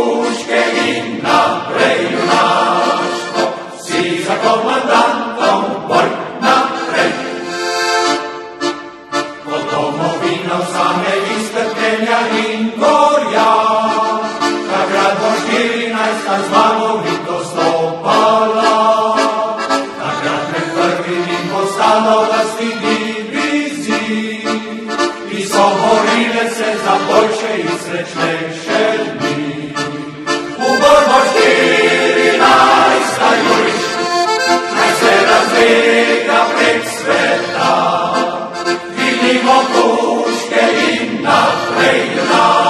puške in naprej junaško, si za komandantom bolj naprej. Po domovino same iz trpenja in gorja, takrat bo štirinajsta zmano mi dostopala. Takrat med prvim in postalo vrsti divizij, ki so borile se za boljše in srečnejše. Praise